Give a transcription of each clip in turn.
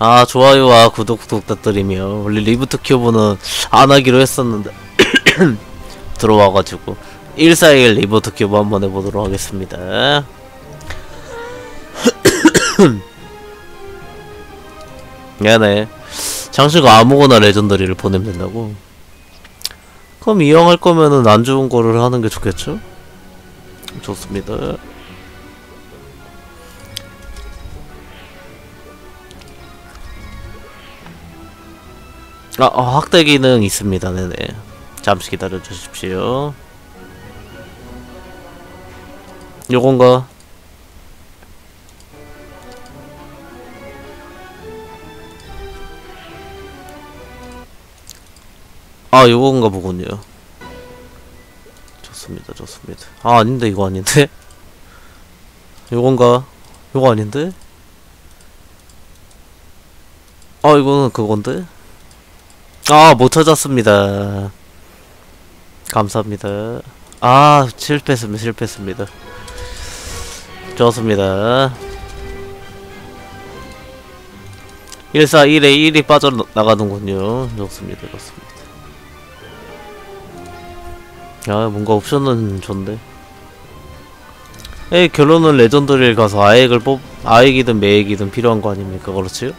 아 좋아요와 구독 부탁드리며 원래 리부트 큐브는 안 하기로 했었는데 들어와가지고 141 리부트 큐브 한번 해보도록 하겠습니다 미안해 장씨가 아무거나 legendary를 보내면 된다고? 그럼 이왕 할 거면은 안 좋은 거를 하는 게 좋겠죠? 좋습니다 아, 어, 확대 기능 있습니다. 네네. 잠시 기다려 주십시오. 요건가? 아, 요건가 보군요. 좋습니다, 좋습니다. 아, 아닌데, 이거 아닌데? 요건가? 요거 아닌데? 아, 이거는 그건데? 아, 못 찾았습니다. 감사합니다. 아, 실패했습니다, 실패했습니다. 좋습니다. 141에 1이 빠져나가는군요. 좋습니다, 좋습니다. 야, 뭔가 옵션은 좋은데. 에이, 결론은 레전드를 가서 아액을 뽑, 아액이든 매액이든 필요한 거 아닙니까? 그렇지요?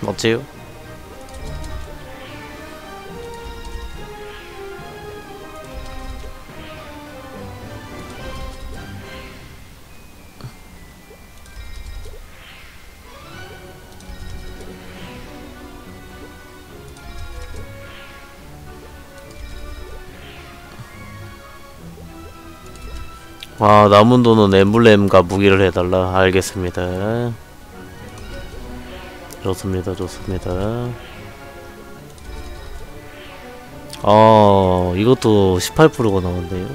맞지요? 아 남은 돈은 엠블렘과 무기를 해달라. 알겠습니다. 좋습니다 좋습니다. 아 이것도 18%가 나온대요.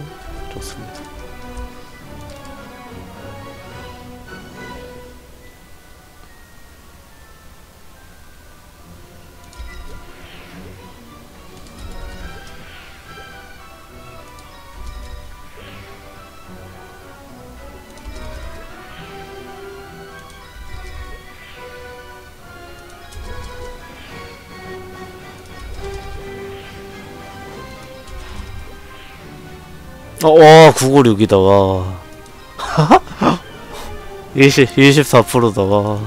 좋습니다 어, 와, 956이다, 와. 20, 24%다, 와.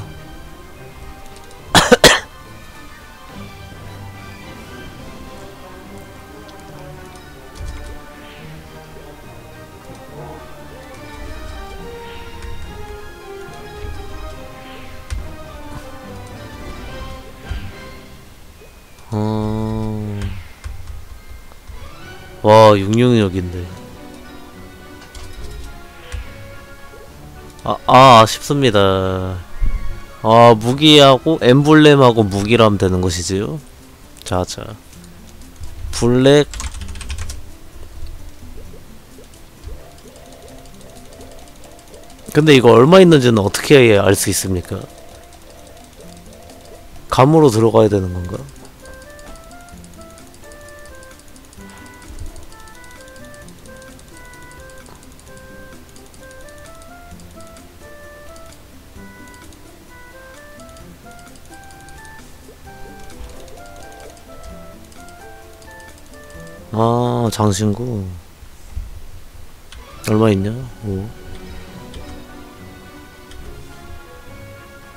어... 와, 666인데. 아, 아, 아쉽습니다. 아, 무기하고, 엠블렘하고 무기라면 되는 것이지요? 자, 자. 블랙. 근데 이거 얼마 있는지는 어떻게 알 수 있습니까? 감으로 들어가야 되는 건가? 아, 장신구. 얼마 있냐? 오.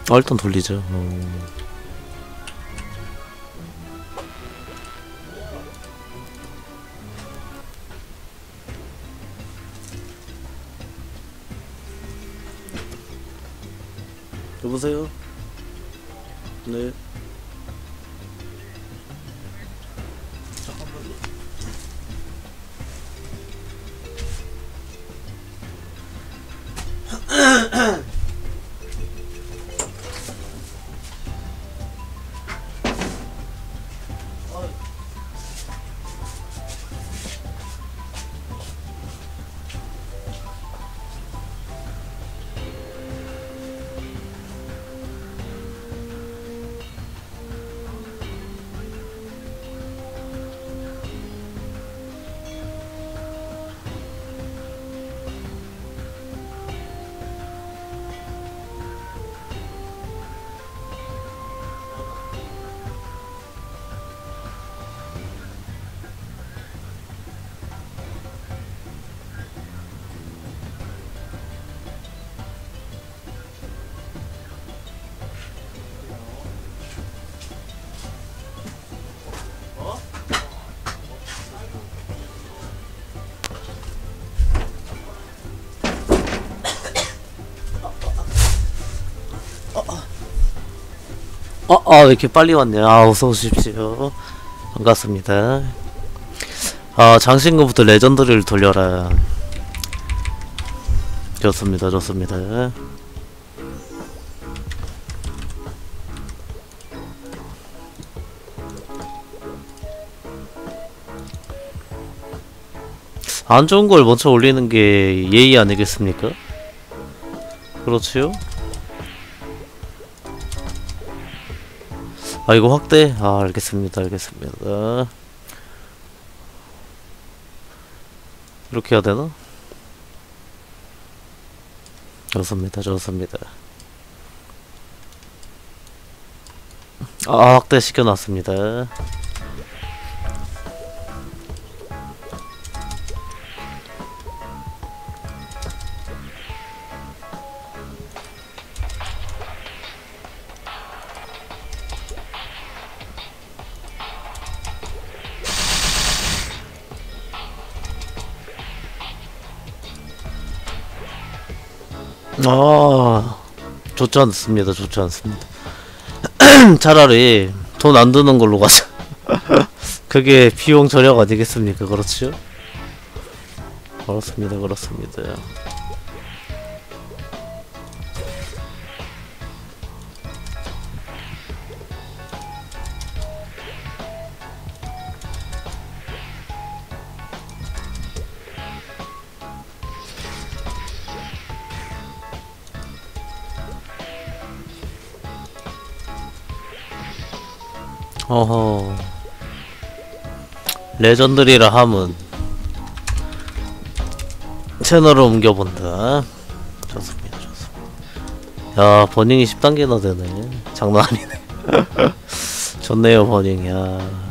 아, 일단 돌리죠. 어. 여보세요? 네. 아, 왜 이렇게 빨리 왔네요. 아, 어서 오십시오. 반갑습니다. 아, 장신구부터 레전드를 돌려라. 좋습니다, 좋습니다. 안 좋은 걸 먼저 올리는 게 예의 아니겠습니까? 그렇지요? 아 이거 확대? 아 알겠습니다 알겠습니다 이렇게 해야 되나? 좋습니다 좋습니다 아 확대 시켜놨습니다 아 좋지 않습니다. 좋지 않습니다. 차라리 돈 안 드는 걸로 가자. 그게 비용 절약 아니겠습니까? 그렇죠 그렇습니다. 그렇습니다 어허. 레전드리라 함은 채널을 옮겨본다 좋습니다 좋습니다. 야 버닝이 10단계나 되네. 장난 아니네. 좋네요 버닝. 야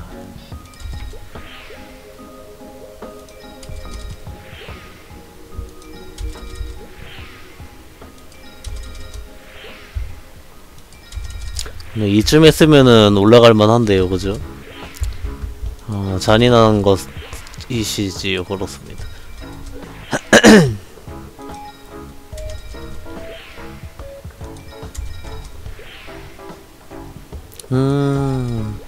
이쯤 했으면은 올라갈 만한데요, 그죠? 어, 잔인한 것이시지요, 그렇습니다. 음.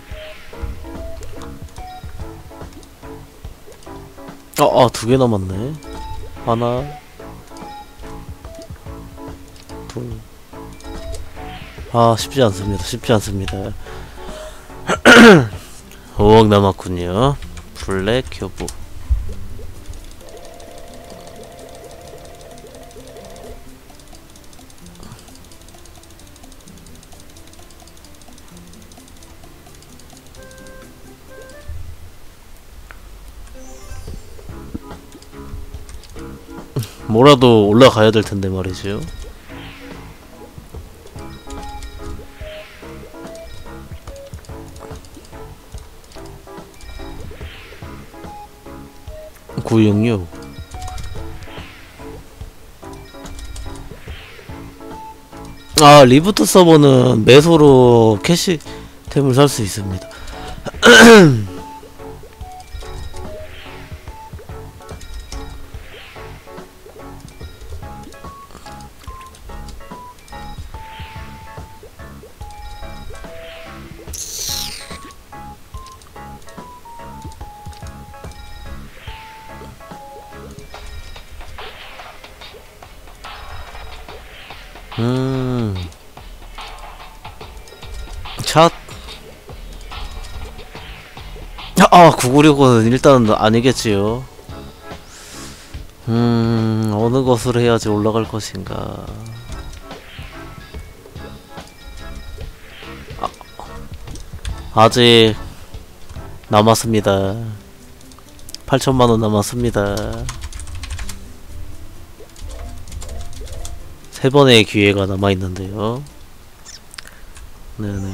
아, 아, 두 개 남았네. 하나, 아 쉽지 않습니다. 쉽지 않습니다. 5억 남았군요. 블랙 교부 뭐라도 올라가야 될 텐데 말이죠. 966 아 리부트 서버는 매소로 캐시템을 살 수 있습니다. 음. 샷. 아, 996은 일단 아니겠지요. 음, 어느 것을 해야지 올라갈 것인가. 아, 아직 남았습니다. 8천만원 남았습니다. 세 번의 기회가 남아 있는데요. 네네.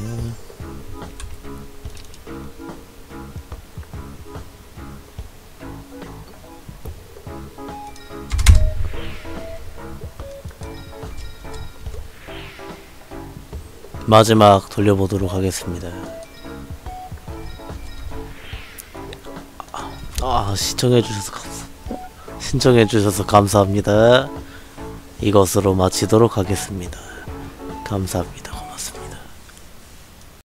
마지막 돌려보도록 하겠습니다. 아, 시청해주셔서 감사, 신청해주셔서 감사합니다. 이것으로 마치도록 하겠습니다. 감사합니다.